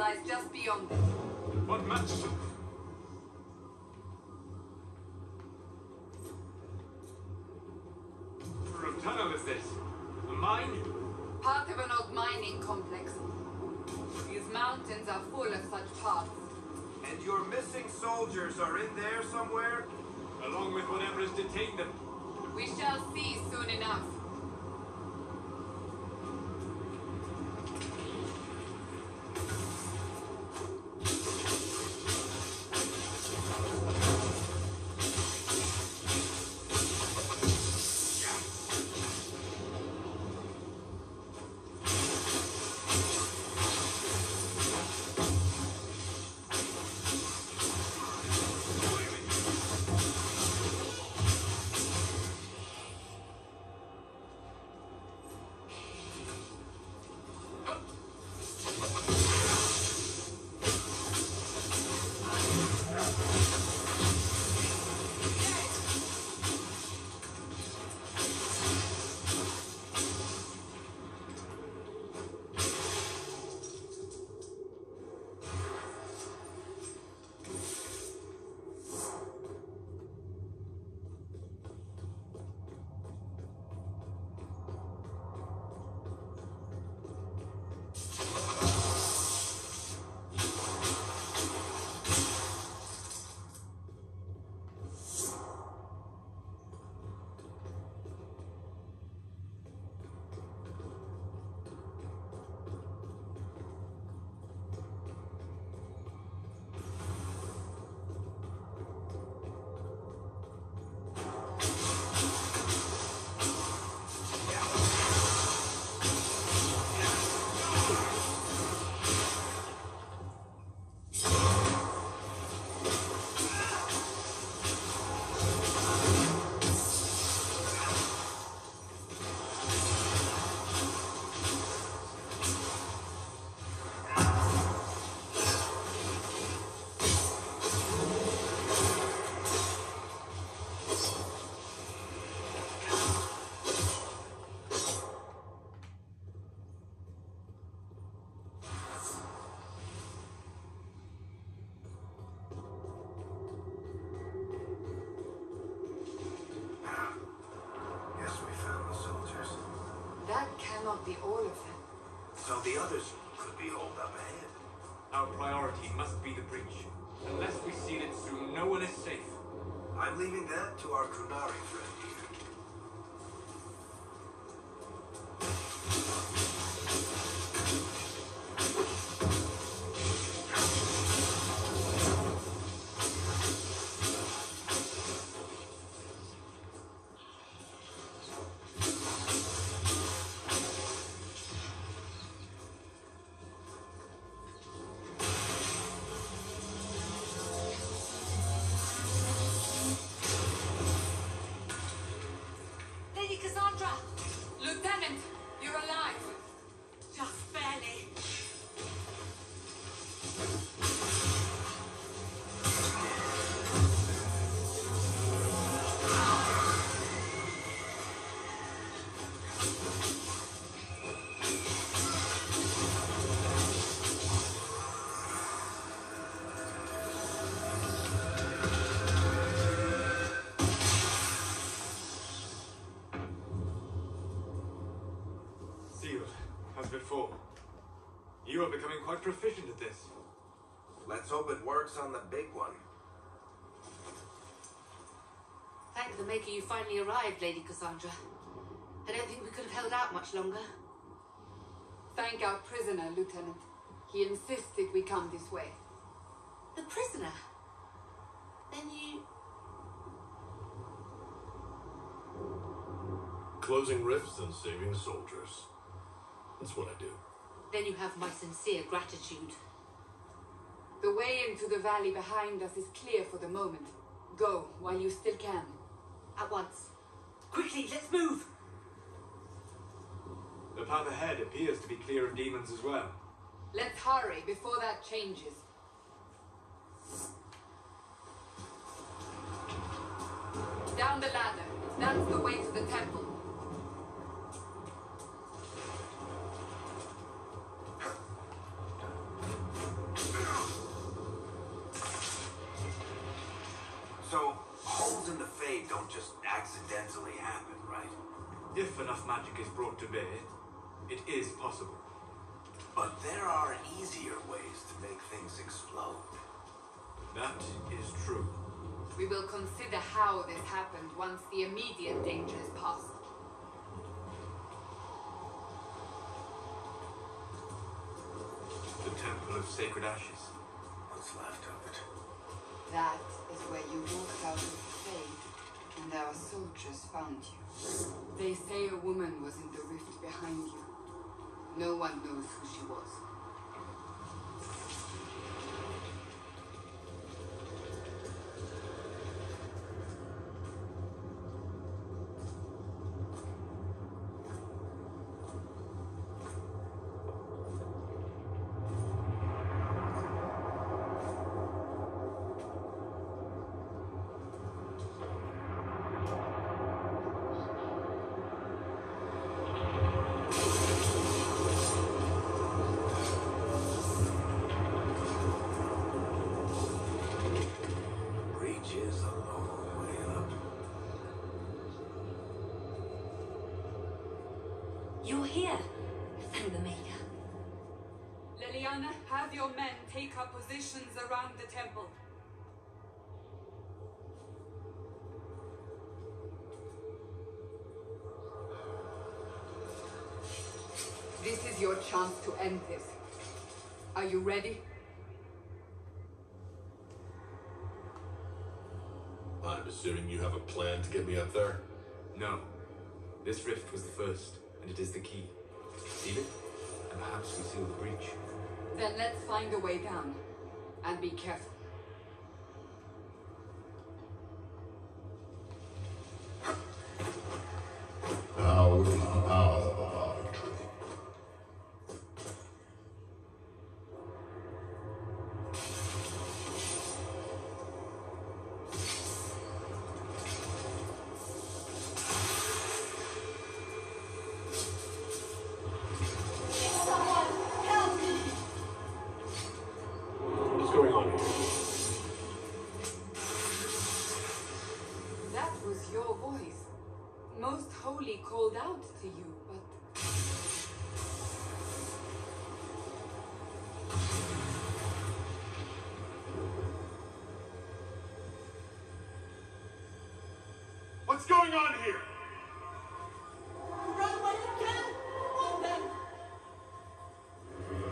lies just beyond it. What match? That cannot be all of them. So the others could be holed up ahead. Our priority must be the breach. Unless we seal it soon, no one is safe. I'm leaving that to our Qunari friend here. Let's hope it works on the big one. Thank the Maker you finally arrived, Lady Cassandra. I don't think we could have held out much longer. Thank our prisoner, Lieutenant. He insisted we come this way. The prisoner? Then you... Closing rifts and saving soldiers. That's what I do. Then you have my sincere gratitude. The way into the valley behind us is clear for the moment. Go while you still can. At once. Quickly, let's move! The path ahead appears to be clear of demons as well. Let's hurry before that changes. Down the ladder. That's the way to the temple. Magic is brought to bear, it is possible. But there are easier ways to make things explode. That is true. We will consider how this happened once the immediate danger is past. The Temple of Sacred Ashes. What's left of it? That is where you walked out of the fade, and our soldiers found you. They say a woman was in the rift behind you. No one knows who she was. Here. Thank the Maker. Leliana, have your men take up positions around the temple. This is your chance to end this. Are you ready? I'm assuming you have a plan to get me up there? No. This rift was the first, and it is the key. Seal it, and perhaps we seal the breach. Then let's find a way down. And be careful. What's going on here? Run when you can! Move them!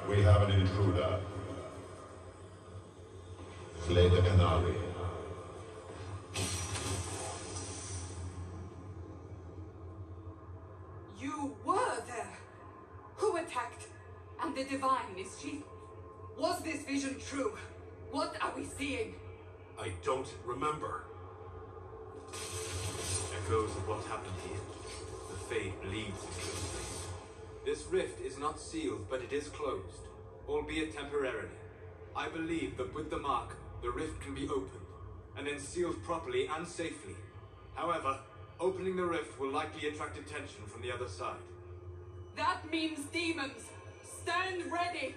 We have an intruder. Slay the Qunari. you were there. Who attacked? And the divine, is she? Was this vision true? What are we seeing? I don't remember. Echoes of what happened here. The Fade bleeds into. This rift is not sealed, but it is closed, albeit temporarily. I believe that with the mark, the rift can be opened, and then sealed properly and safely. However, opening the rift will likely attract attention from the other side. That means demons. Stand ready.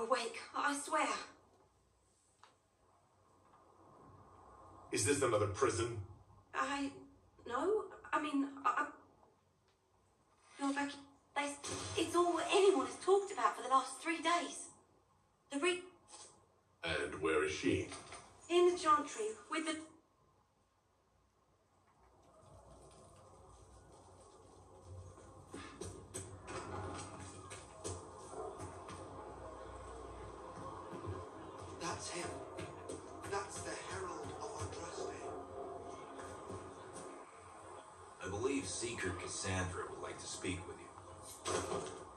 Didn't know you were awake. I swear. Is this another prison? I. No. I mean, I. No, Becky. They, it's all anyone has talked about for the last three days. The re. And where is she? In the chantry with the. Believe Seeker Cassandra would like to speak with you.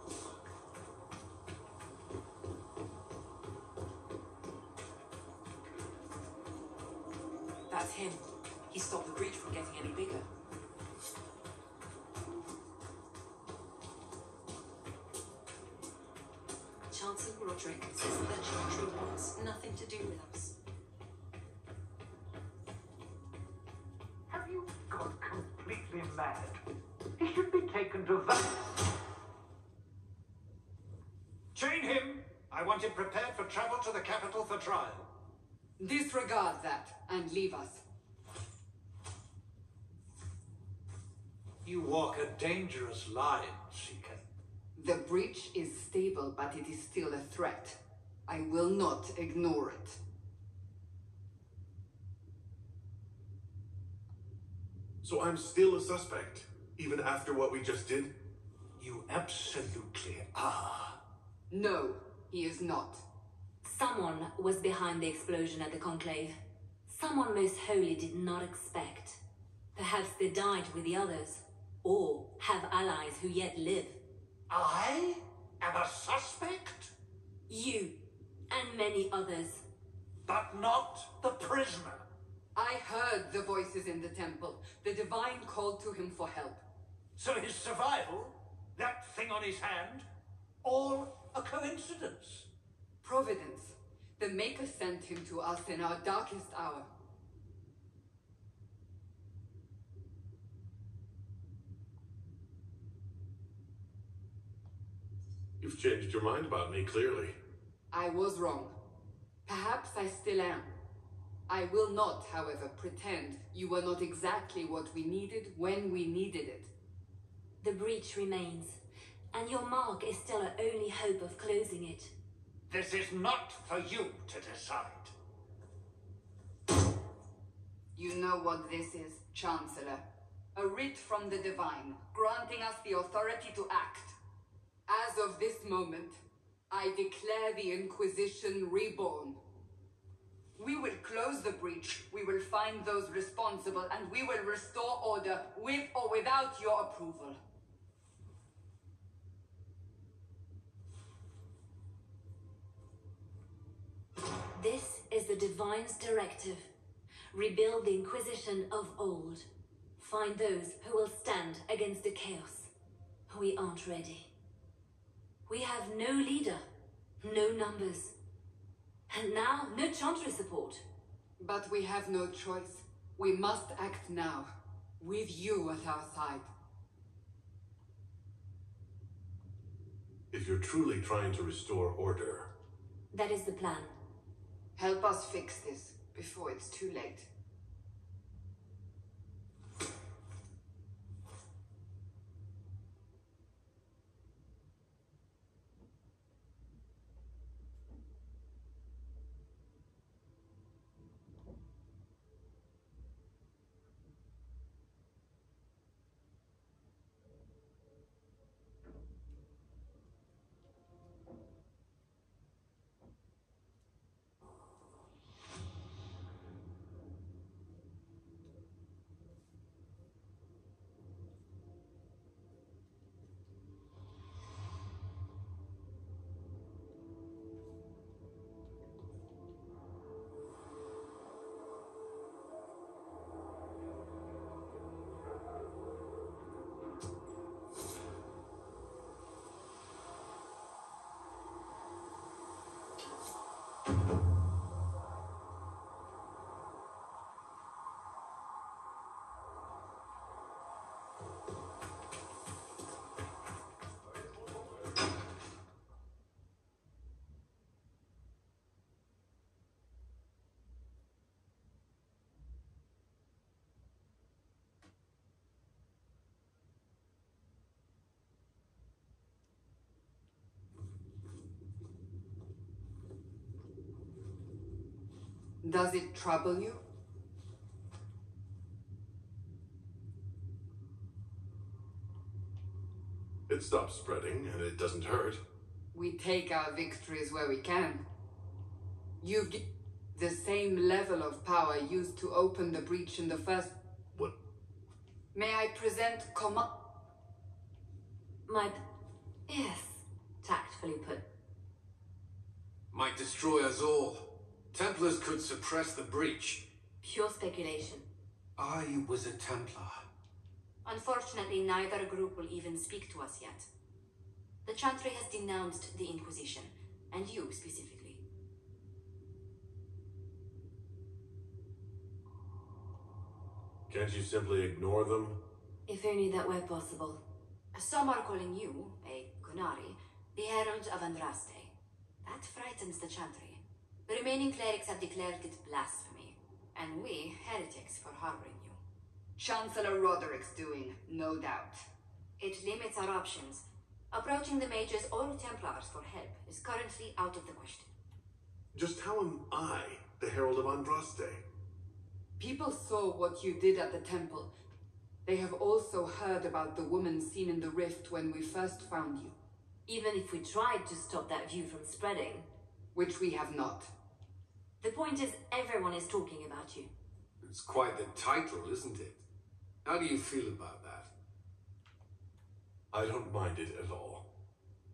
To the capital for trial. Disregard that and leave us. You walk a dangerous line, Seeker. The breach is stable, but it is still a threat. I will not ignore it. So I'm still a suspect, even after what we just did? You absolutely are. No, he is not. Someone was behind the explosion at the Conclave. Someone most holy did not expect. Perhaps they died with the others, or have allies who yet live. I am a suspect, You, and many others. but not the prisoner. I heard the voices in the temple. The divine called to him for help. So his survival, that thing on his hand, all a coincidence. Providence. The Maker sent him to us in our darkest hour. You've changed your mind about me, clearly. I was wrong. Perhaps I still am. I will not, however, pretend you were not exactly what we needed when we needed it. The breach remains, and your mark is still our only hope of closing it. This is not for you to decide. You know what this is, Chancellor. A writ from the Divine, granting us the authority to act. As of this moment, I declare the Inquisition reborn. We will close the breach, we will find those responsible, and we will restore order with or without your approval. This is the Divine's directive. Rebuild the Inquisition of old. Find those who will stand against the chaos. We aren't ready. We have no leader, no numbers. And now, no Chantry support. But we have no choice. We must act now, with you at our side. If you're truly trying to restore order, That is the plan. Help us fix this before it's too late. Does it trouble you? It stops spreading, and it doesn't hurt. We take our victories where we can. You've g- the same level of power used to open the breach in the first. What? May I present Coma? My. Yes, tactfully put. Might destroy us all. Templars could suppress the breach. Pure speculation. I was a Templar. Unfortunately, neither group will even speak to us yet. The Chantry has denounced the Inquisition, and you specifically. Can't you simply ignore them? If only that were possible. Some are calling you, a Qunari, the Herald of Andraste. That frightens the Chantry. The remaining clerics have declared it blasphemy, and we, heretics, for harboring you. Chancellor Roderick's doing, no doubt. It limits our options. Approaching the mages or Templars for help is currently out of the question. Just how am I the Herald of Andraste? People saw what you did at the temple. They have also heard about the woman seen in the rift when we first found you, Even if we tried to stop that view from spreading, which we have not. the point is everyone is talking about you. It's quite the title, isn't it? How do you feel about that? I don't mind it at all.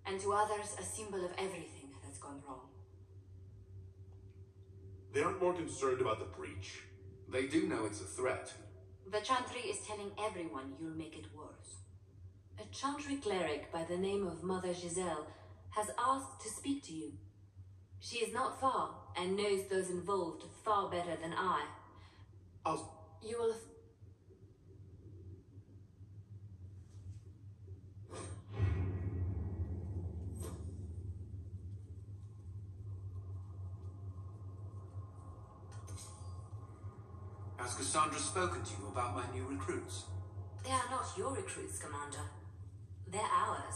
And to others, a symbol of everything that's gone wrong. They aren't more concerned about the breach. They do know it's a threat. The Chantry is telling everyone you'll make it worse. A Chantry cleric by the name of Mother Giselle has asked to speak to you. She is not far and knows those involved far better than I. I'll. You will. Has Cassandra spoken to you about my new recruits? They are not your recruits, Commander. They're ours.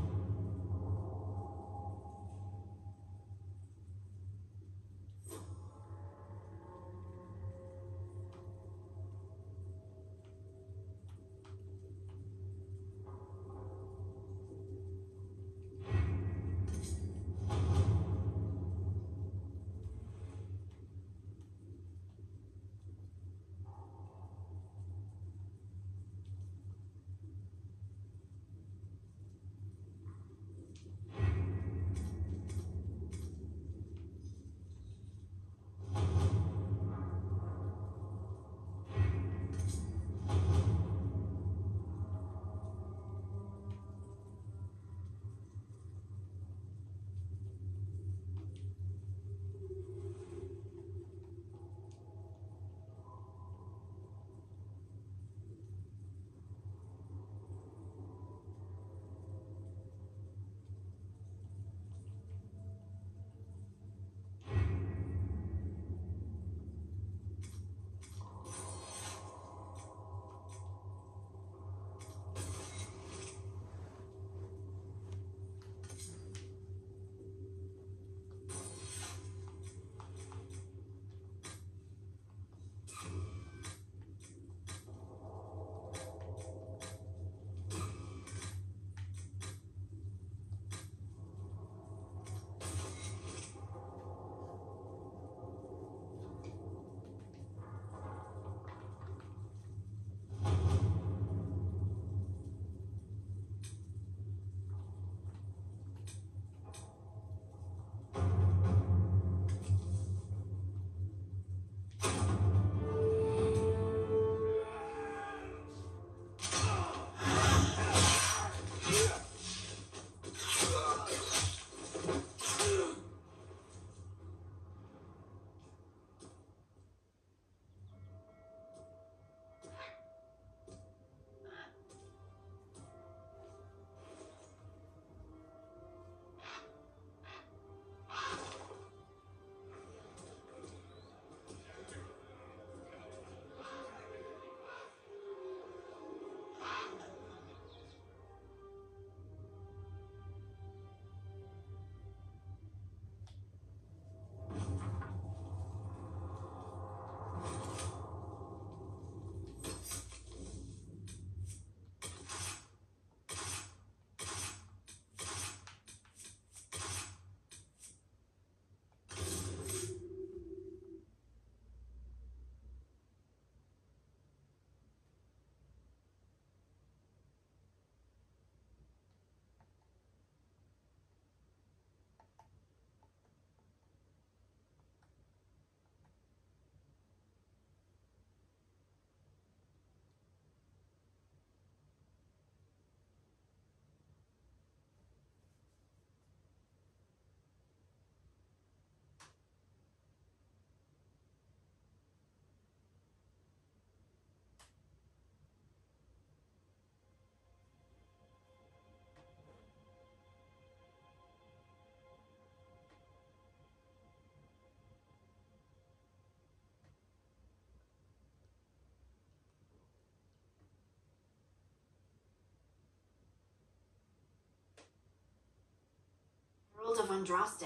Of Andraste.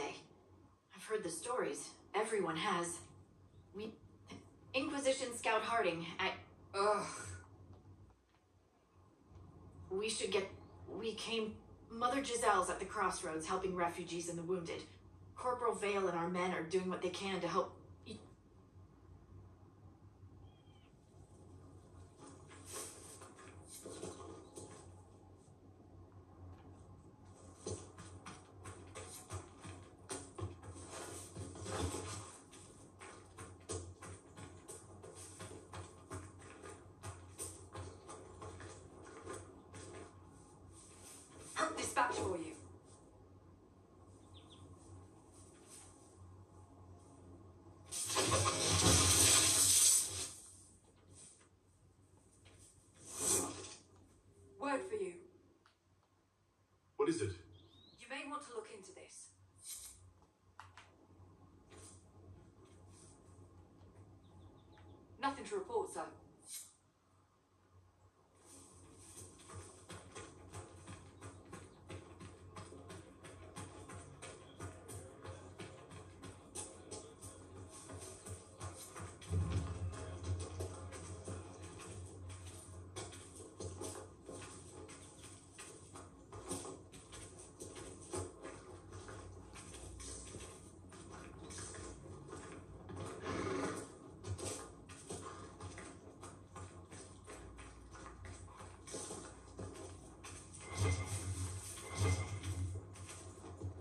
I've heard the stories. Everyone has. We. Inquisition Scout Harding. I. Ugh. We should get. We came. Mother Giselle's at the crossroads helping refugees and the wounded. Corporal Vale and our men are doing what they can to help. Dispatch for you. Word for you. What is it? You may want to look into this. Nothing to report, sir.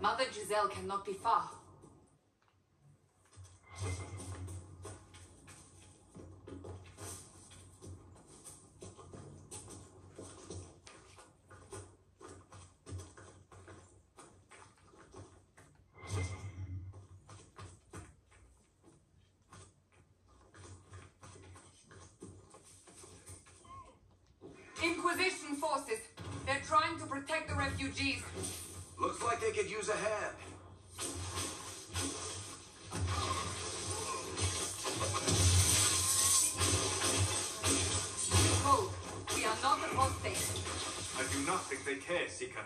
Mother Giselle cannot be far. Inquisition forces. They're trying to protect the refugees. Looks like they could use a hand. Hold. We are not at hostage. I do not think they care, Seeker.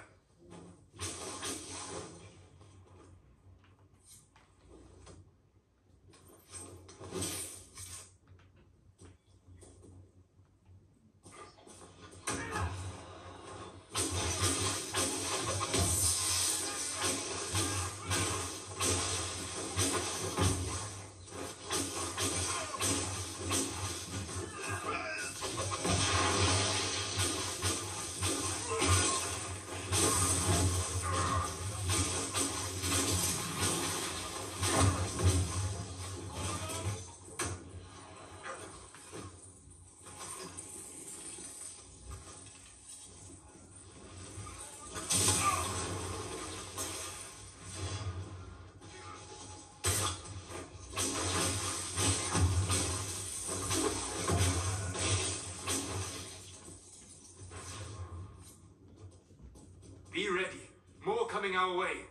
Be ready. More coming our way.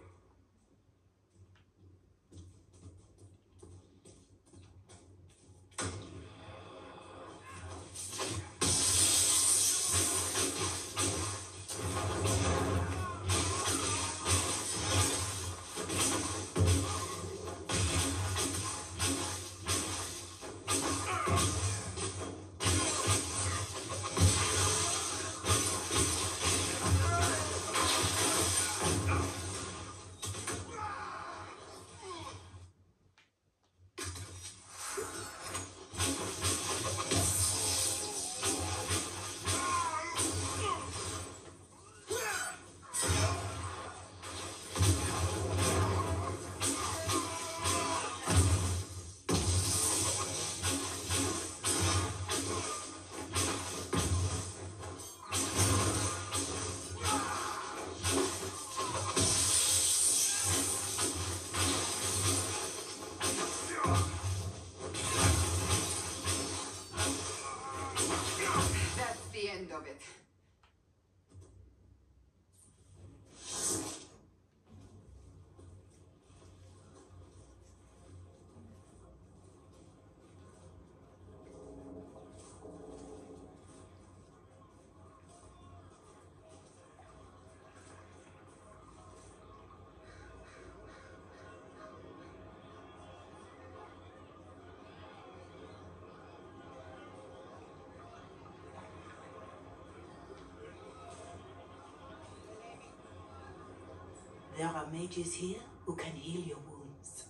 There are mages here who can heal your wounds.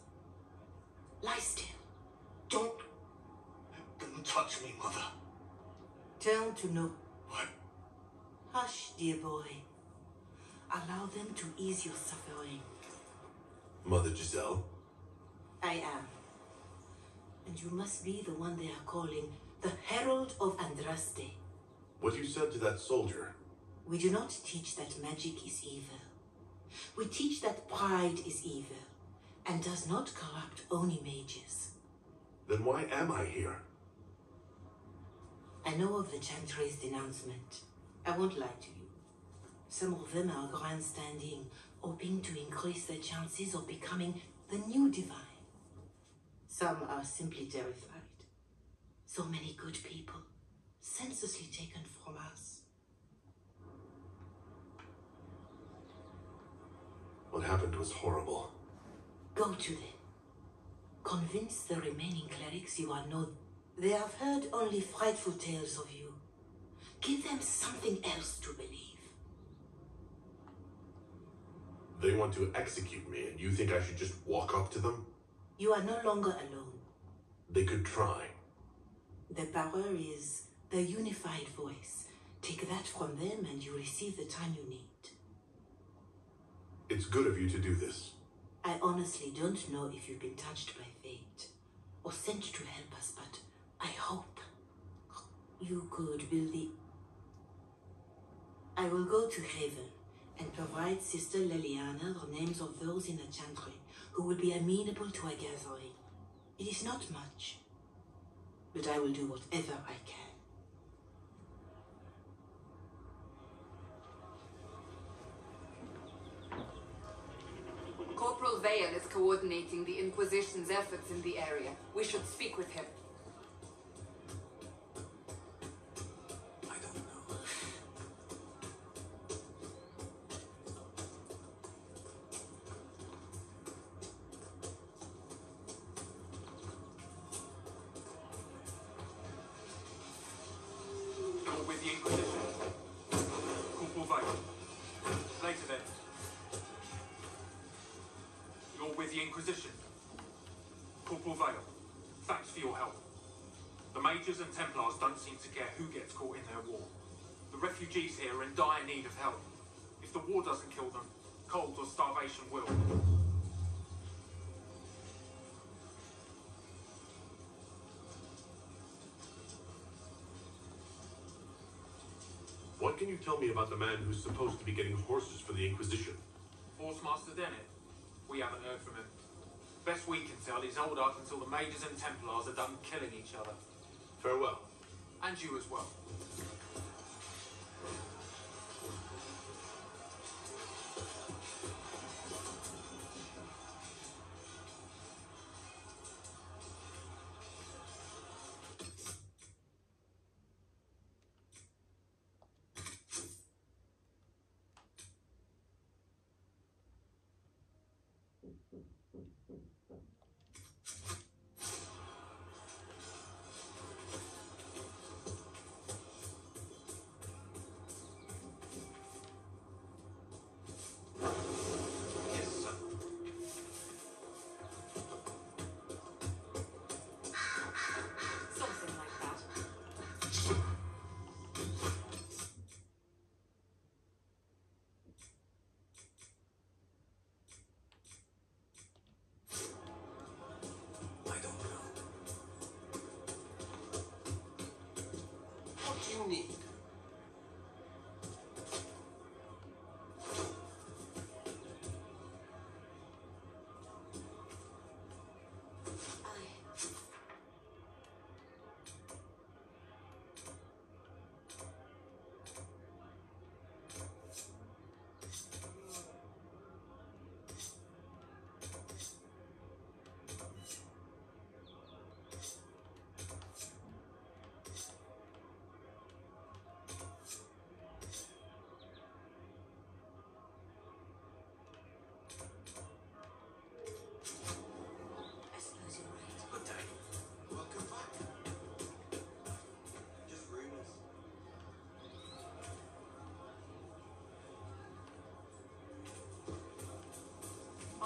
Lie still. Don't. Don't touch me, Mother. Turn to no. What? Hush, dear boy. Allow them to ease your suffering. Mother Giselle? I am. And you must be the one they are calling the Herald of Andraste. What you said to that soldier? We do not teach that magic is evil. We teach that pride is evil and does not corrupt only mages. Then why am I here? I know of the Chantry's denouncement. I won't lie to you. Some of them are grandstanding, hoping to increase their chances of becoming the new divine. Some are simply terrified. So many good people, senselessly taken from us. What happened was horrible. Go to them. Convince the remaining clerics you are no. They have heard only frightful tales of you. Give them something else to believe. They want to execute me, and you think I should just walk up to them? You are no longer alone. They could try. The power is the unified voice. Take that from them and you receive the time you need. It's good of you to do this. I honestly don't know if you've been touched by fate or sent to help us, but I hope you could the. I will go to Haven and provide Sister Leliana the names of those in the chantry who will be amenable to a gathering. It is not much, but I will do whatever I can. Vale is coordinating the Inquisition's efforts in the area. We should speak with him. With the Inquisition. Corporal Vale. Thanks for your help. The mages and Templars don't seem to care who gets caught in their war. The refugees here are in dire need of help. If the war doesn't kill them, cold or starvation will. What can you tell me about the man who's supposed to be getting horses for the Inquisition? Horsemaster Dennett. We haven't heard from him. Best we can tell, he's holed up until the mages and Templars are done killing each other. Farewell. And you as well.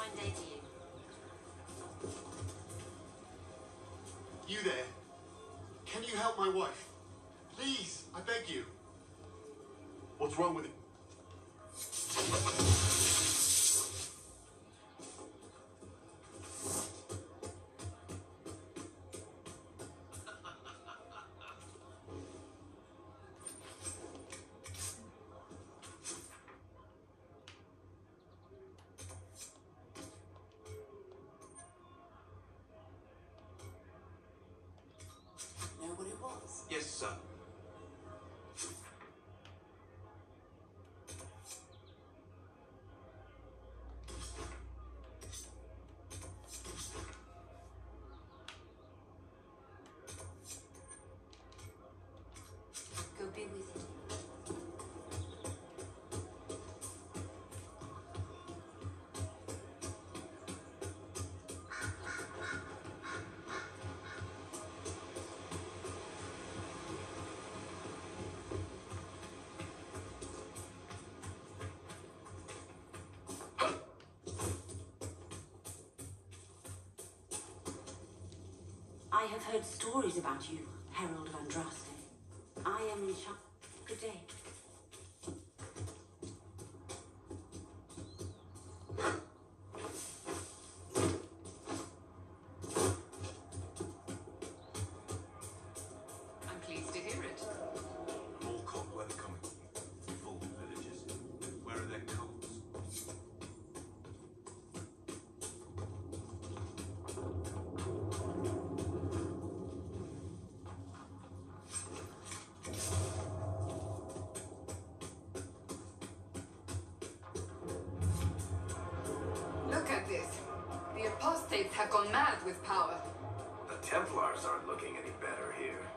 Fine day to you. You there? Can you help my wife? Please, I beg you. What's wrong with it? Yes, sir. I have heard stories about you, Herald of Andraste. I am in charge. Good day. The apostates have gone mad with power. The Templars aren't looking any better here.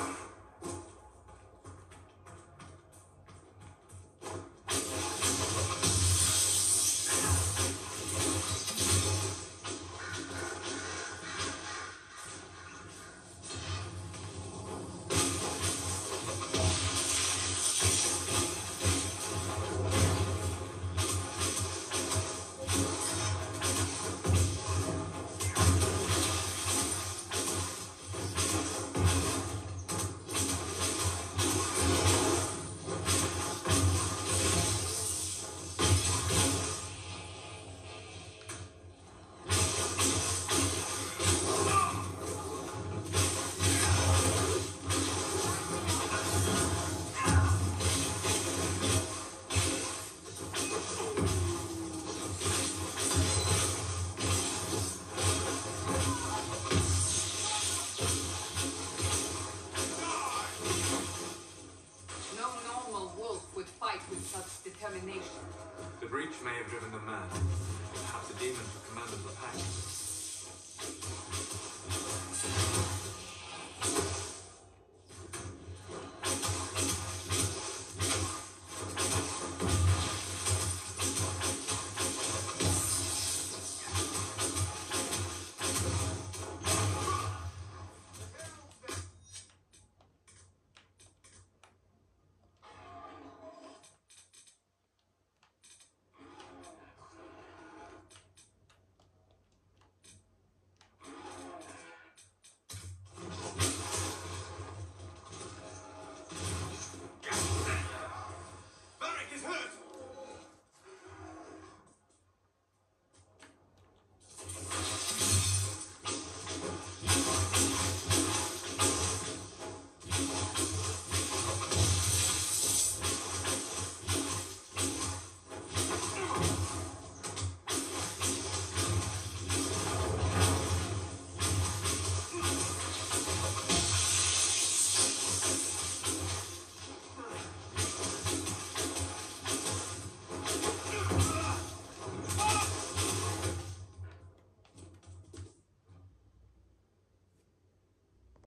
move. determination. The breach may have driven them mad. Perhaps the demon took command of the pack.